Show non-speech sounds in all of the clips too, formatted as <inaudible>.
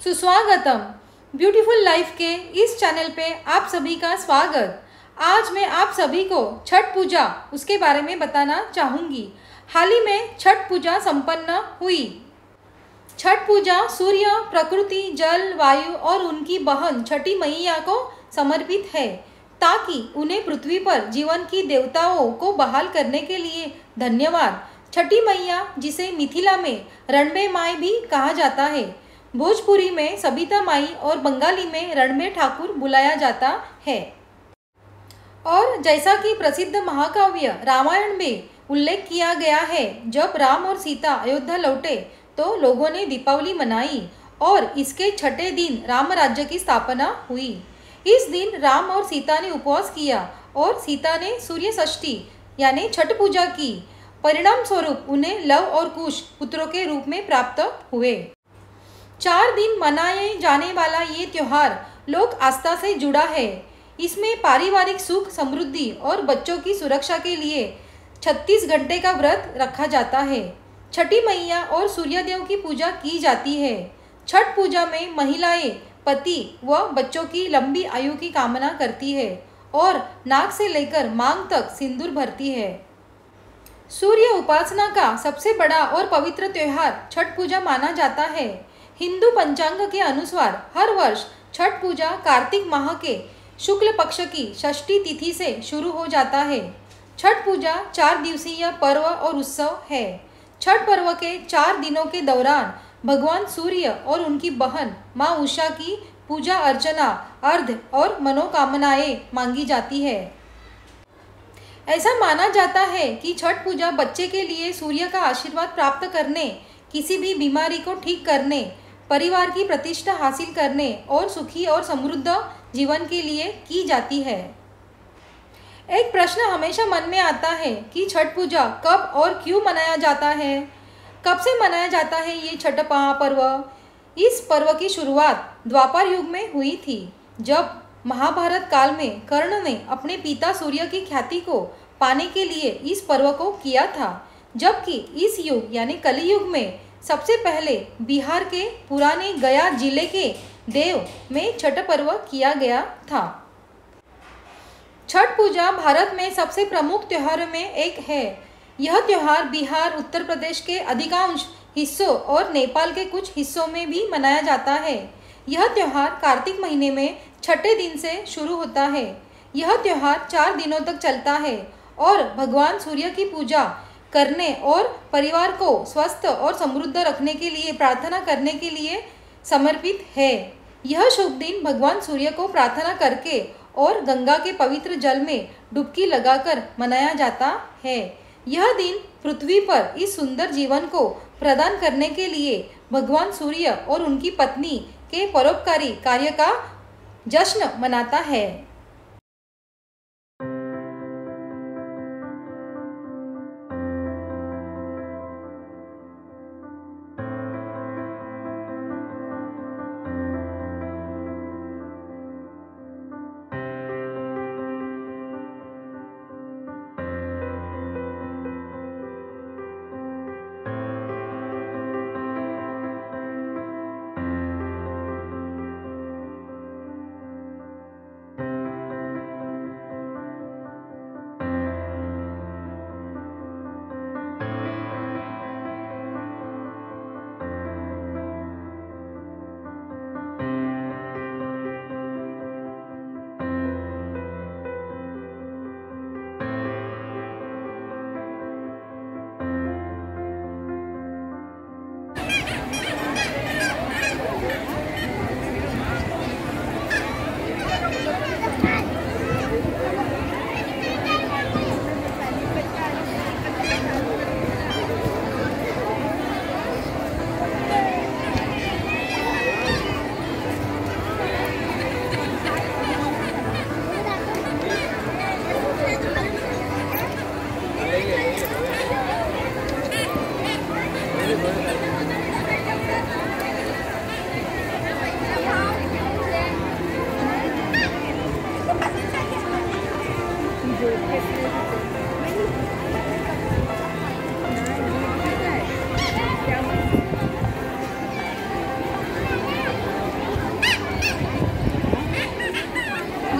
सुस्वागतम। Beautiful life के इस चैनल पे आप सभी का स्वागत। आज मैं आप सभी को छठ पूजा उसके बारे में बताना चाहूँगी। हाल ही में छठ पूजा संपन्न हुई। छठ पूजा सूर्य, प्रकृति, जल, वायु और उनकी बहन छठी मैया को समर्पित है, ताकि उन्हें पृथ्वी पर जीवन की देवताओं को बहाल करने के लिए धन्यवाद। छठी मैया, जिसे मिथिला में रणबे माई भी कहा जाता है भोजपुरी में सबिता माई और बंगाली में रणबे ठाकुर बुलाया जाता है। और जैसा कि प्रसिद्ध महाकाव्य रामायण में उल्लेख किया गया है, जब राम और सीता अयोध्या लौटे तो लोगों ने दीपावली मनाई और इसके छठे दिन राम राज्य की स्थापना हुई। इस दिन राम और सीता ने उपवास किया और सीता ने सूर्य षष्ठी यानी छठ पूजा की परिणाम स्वरूप उन्हें लव और कुश पुत्रों के रूप में प्राप्त हुए। चार दिन मनाए जाने वाला ये त्यौहार लोक आस्था से जुड़ा है। इसमें पारिवारिक सुख, समृद्धि और बच्चों की सुरक्षा के लिए 36 घंटे का व्रत रखा जाता है। छठी मैया और सूर्यदेव की पूजा की जाती है। छठ पूजा में महिलाएँ, पति व बच्चों की लंबी आयु की कामना करती है और नाक से लेकर मांग तक सिंदूर भरती है। सूर्य उपासना का सबसे बड़ा और पवित्र त्यौहार छठ पूजा माना जाता है। हिंदू पंचांग के अनुसार हर वर्ष छठ पूजा कार्तिक माह के शुक्ल पक्ष की षष्ठी तिथि से शुरू हो जाता है। छठ पूजा चार दिवसीय पर्व और उत्सव है। छठ पर्व के चार दिनों के दौरान भगवान सूर्य और उनकी बहन माँ उषा की पूजा अर्चना अर्ध और मनोकामनाएँ मांगी जाती है। ऐसा माना जाता है कि छठ पूजा बच्चे के लिए सूर्य का आशीर्वाद प्राप्त करने, किसी भी बीमारी को ठीक करने परिवार की प्रतिष्ठा हासिल करने और सुखी और समृद्ध जीवन के लिए की जाती है। एक प्रश्न हमेशा मन में आता है कि छठ पूजा कब और क्यों मनाया जाता है? कब से मनाया जाता है ये छठ महापर्व? इस पर्व की शुरुआत द्वापर युग में हुई थी, जब महाभारत काल में कर्ण ने अपने पिता सूर्य की ख्याति को पाने के लिए इस पर्व को किया था, जबकि इस युग यानी कलयुग में सबसे पहले बिहार के पुराने गया ज़िले के देव में छठ पर्व किया गया था। छठ पूजा भारत में सबसे प्रमुख त्योहारों में एक है। यह त्यौहार बिहार, उत्तर प्रदेश के अधिकांश हिस्सों और नेपाल के कुछ हिस्सों में भी मनाया जाता है। यह त्यौहार कार्तिक महीने में छठे दिन से शुरू होता है। यह त्यौहार चार दिनों तक चलता है और भगवान सूर्य की पूजा करने और परिवार को स्वस्थ और समृद्ध रखने के लिए, प्रार्थना करने के लिए समर्पित है। यह शुभ दिन भगवान सूर्य को प्रार्थना करके और गंगा के पवित्र जल में डुबकी लगाकर मनाया जाता है। यह दिन पृथ्वी पर इस सुंदर जीवन को प्रदान करने के लिए भगवान सूर्य और उनकी पत्नी के परोपकारी कार्य का जश्न मनाता है।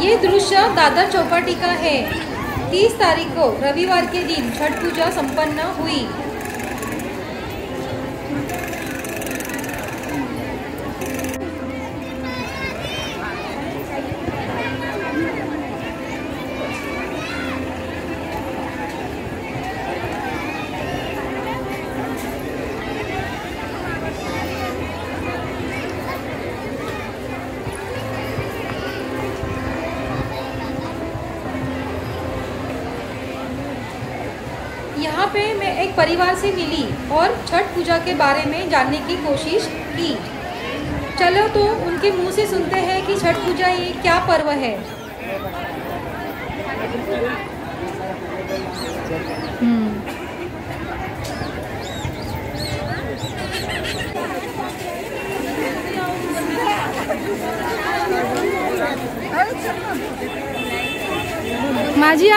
ये दृश्य दादर चौपाटी का है। 30 तारीख को रविवार के दिन छठ पूजा संपन्न हुई। यहाँ पे मैं एक परिवार से मिली और छठ पूजा के बारे में जानने की कोशिश की। चलो तो उनके मुँह से सुनते हैं कि छठ पूजा ये क्या पर्व है। हम्म। माँ जी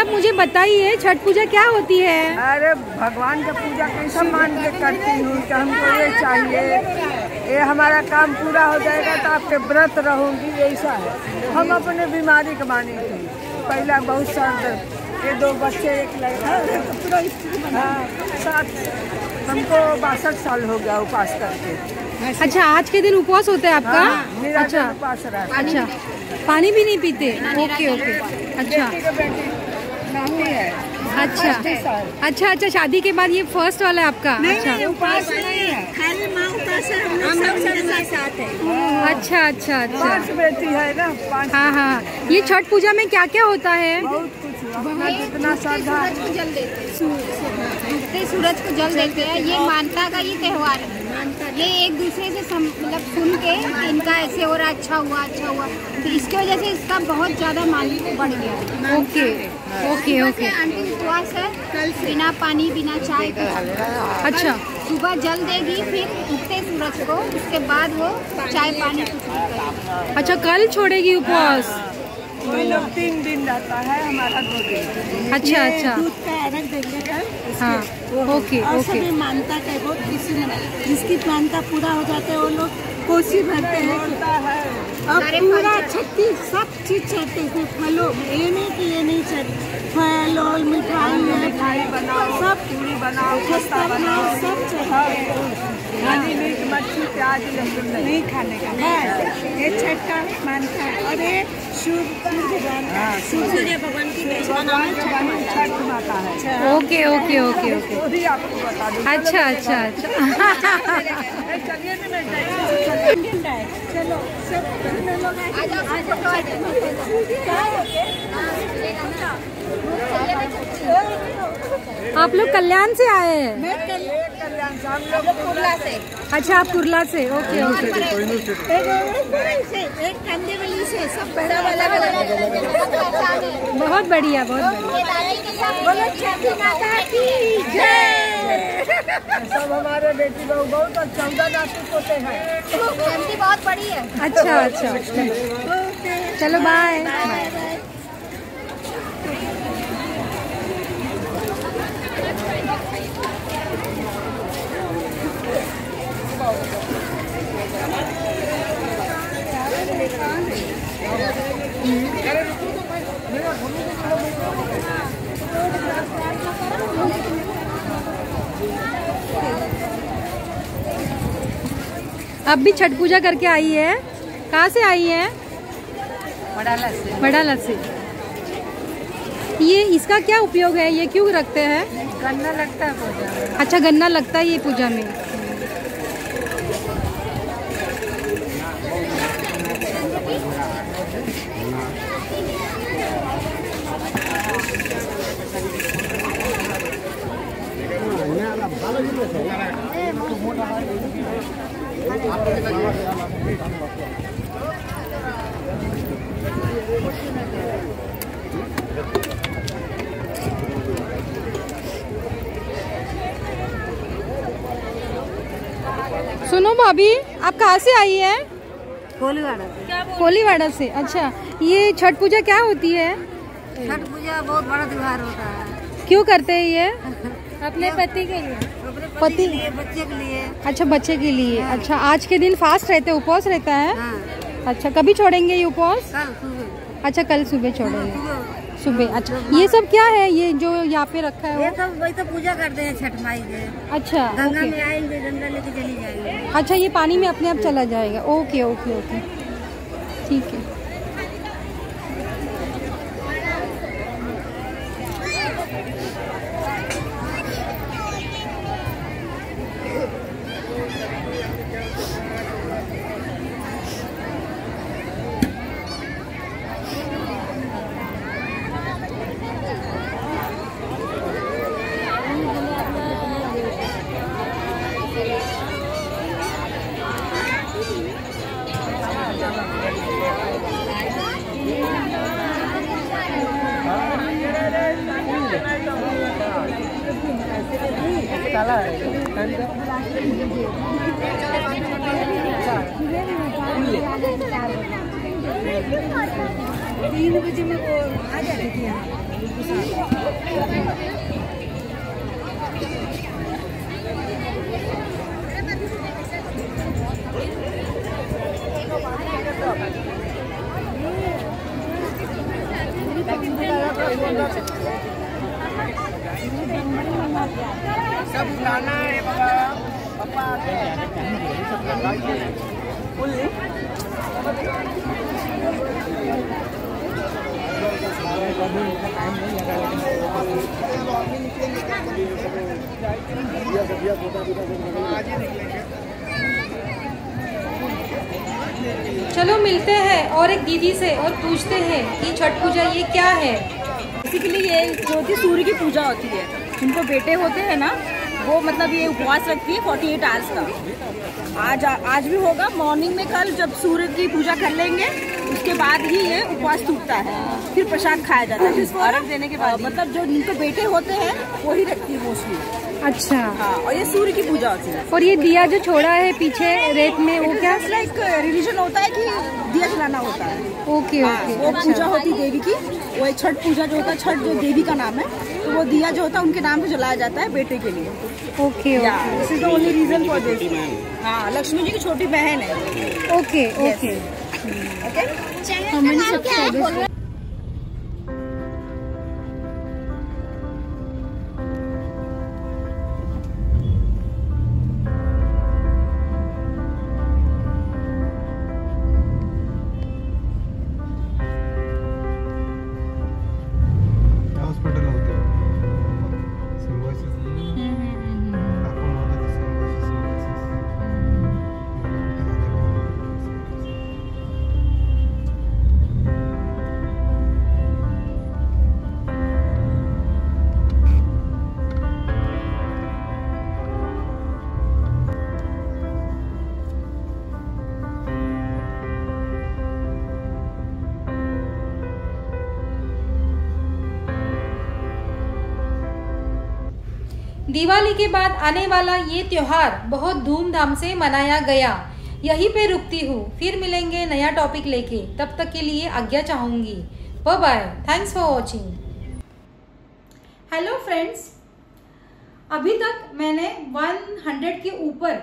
आप मुझे बताइए छठ पूजा क्या होती है? अरे भगवान का पूजा कैसा मान के करती हूँ? कि हमको ये चाहिए। ये हमारा काम पूरा हो जाएगा तो आपके व्रत रहूँगी ऐसा है। हम अपने बीमारी के मानी थी। पहला बहुत साल ये दो बच्चे एक लड़का। हाँ सात हमको बासठ साल हो गया उपास करके। अच्छा आज के दिन उपवास होता है आपका? हाँ, मेरा अच्छा। उपास रहा अच्छा। पानी भी नहीं पीते? Okay okay. अच्छा। है अच्छा। अच्छा अच्छा शादी के बाद ये फ़र्स्ट वाला है आपका? नहीं, अच्छा। नहीं, उपास नहीं है। खाली माँ उपास है हम लोग सब साथ है। अच्छा अच्छा अच्छा। पाँच बेटी है ना हाँ हाँ। ये छठ पूजा में क्या क्या होता है? बहुत कुछ जितना श्रद्धा सूरज को जल देते हैं। सूरज को जल देते हैं। ये मानता का ये त्योहार है। ये एक दूसरे से सम, मतलब सुन के इनका ऐसे हो रहा अच्छा हुआ अच्छा हुआ। तो इसकी वजह से इसका बहुत ज़्यादा मान बढ़ गया। Okay okay okay. आंटी उपवास है। कल बिना पानी बिना चाय के। अच्छा। सुबह जल देगी फिर उगते सूरज को उसके बाद वो चाय पानी अच्छा कल छोड़ेगी उपवास? कोई लोग तीन दिन रहता है हमारा दो दिन। अच्छा अच्छा। दूध का अर्घ देंगे कल हाँ ओके ओके। मानता का बहुत किसी ने जिसकी मानता पूरा हो जाता है वो लोग कोसी भरते हैं अब पूरा छत्तीस सब चीज़ चढ़ते हैं फलों। ये नहीं कि ये नहीं चढ़ते फल और मिठाई मिठाई बनाओ सब पूरी बनाओ खस्ता बनाओ सब चढ़ते खाली मीट मच्छी प्याज लहसुन नहीं खाने का। ये छठ का मानता है। और ये सूर्य भगवान का छठ माता है ओके ओके ओके ओके वो भी आपको बता दूँ अच्छा अच्छा अच्छा चलो सब लोग आ जाओ आप लोग कल्याण से आए हैं? मैं कल कल्याण से हम लोग कुर्ला से। अच्छा आप कुरला से? Okay okay. एक से एक कंधे वाली से सब बड़ा वाला वाला बहुत बढ़िया बहुत सब हमारे बेटी बहू बहुत अच्छा पोते हैं। बहुत बड़ी है। अच्छा अच्छा। चलो बाय अब भी छठ पूजा करके आई है। कहाँ से आई है? बड़ाला से। से। ये इसका क्या उपयोग है? ये क्यों रखते हैं? गन्ना लगता है पूजा अच्छा गन्ना लगता है ये पूजा में। सुनो भाभी आप कहाँ से आई है? कोलीवाड़ा कोलीवाड़ा से अच्छा। ये छठ पूजा क्या होती है? छठ पूजा बहुत बड़ा त्योहार होता है। क्यों करते हैं ये? <laughs> अपने पति के लिए। पति- बच्चे के लिए। अच्छा बच्चे के लिए। अच्छा आज के दिन फास्ट रहते हैं उपवास रहता है? हाँ। अच्छा कभी छोड़ेंगे ये उपवास? अच्छा कल सुबह छोड़ेंगे। सुबह। अच्छा। ये सब क्या है ये जो यहाँ पे रखा है ये सब वही तो पूजा करते हैं छठ माई के। अच्छा गंगा में आएँगे गंगा लेके चली जाएँगे। अच्छा ये पानी में अपने आप चला जाएगा। Okay okay okay. ठीक है। तीन बजे में वो आ जाती थी यहाँ चलो मिलते हैं और एक दीदी से और पूछते हैं कि छठ पूजा ये क्या है? बेसिकली ये जो होती सूर्य की पूजा होती है। जिनको बेटे होते हैं ना वो मतलब ये उपवास रखती है फोर्टी एट आवर्स का। आज आज भी होगा मॉर्निंग में कल जब सूर्य की पूजा कर लेंगे उसके बाद ही ये उपवास टूटता है। फिर प्रसाद खाया जाता है। जिसको अर्घ देने के बाद मतलब जो जिनको बेटे होते हैं वही रखती है मोस्टली अच्छा। हाँ और ये सूर्य की पूजा होती है। और ये दिया जो छोड़ा है पीछे रेत में वो क्या? लाइक रिलीजन होता है कि दिया जलाना होता है। ओके हाँ, ओके वो पूजा होती है देवी की। वो छठ पूजा जो होता है छठ जो देवी का नाम है तो वो दिया जो होता है उनके नाम से जलाया जाता है बेटे के लिए। Okay this is the only reason for this हाँ लक्ष्मी जी की छोटी बहन है। Okay okay. ओके दिवाली के बाद आने वाला ये त्योहार बहुत धूमधाम से मनाया गया। यहीं पे रुकती हूँ। फिर मिलेंगे नया टॉपिक लेके। तब तक के लिए आज्ञा चाहूँगी। Bye thanks for watching hello friends अभी तक मैंने 100 के ऊपर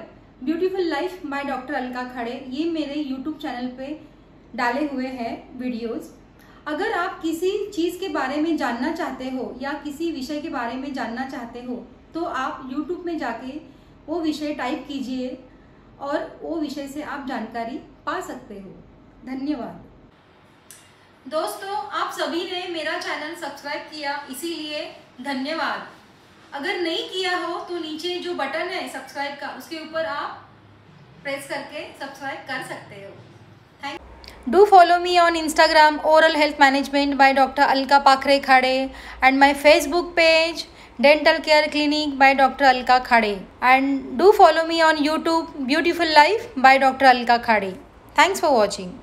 beautiful life by doctor Alka खड़े ये मेरे यूट्यूब चैनल पे डाले हुए हैं वीडियोस अगर आप किसी चीज़ के बारे में जानना चाहते हो या किसी विषय के बारे में जानना चाहते हो तो आप यूट्यूब में जाके वो विषय टाइप कीजिए और वो विषय से आप जानकारी पा सकते हो। धन्यवाद। दोस्तों आप सभी ने मेरा चैनल सब्सक्राइब किया इसीलिए धन्यवाद। अगर नहीं किया हो तो नीचे जो बटन है सब्सक्राइब का उसके ऊपर आप प्रेस करके सब्सक्राइब कर सकते हो। Do follow me on Instagram Oral Health Management by Dr. Alka Pakre Khade and my Facebook page Dental Care Clinic by Dr. Alka Khade and do follow me on YouTube Beautiful Life by Dr. Alka Khade. Thanks for watching.